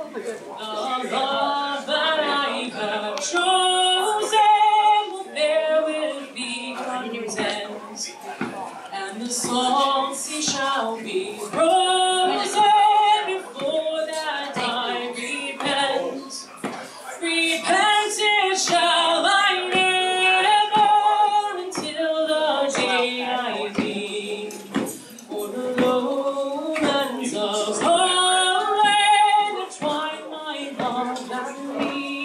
Oh my goodness. 감你.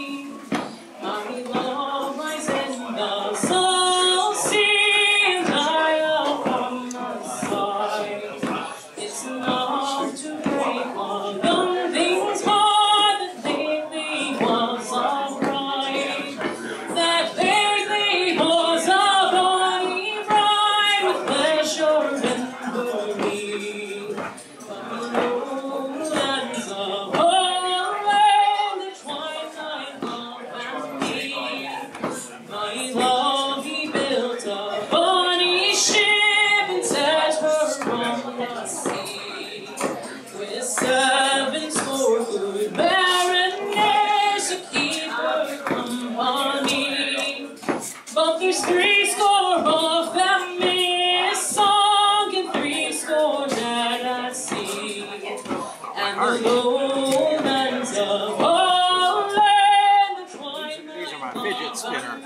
and the moments of all and the twilight. These are my fidget spinner.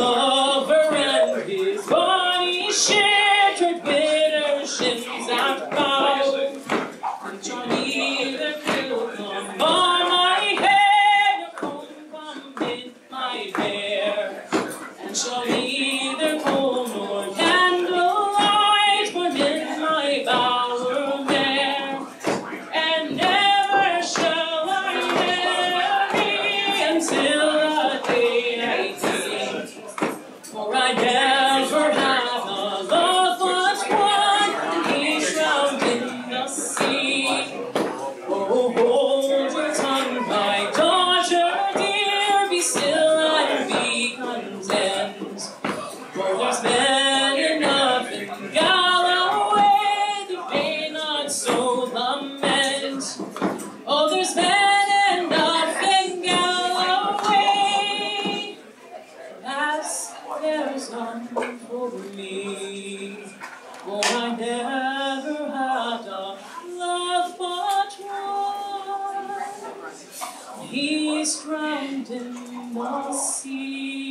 Lover and his body shared her bitter I. And either my head, or comb in my hair. And shall He's drowned in the sea.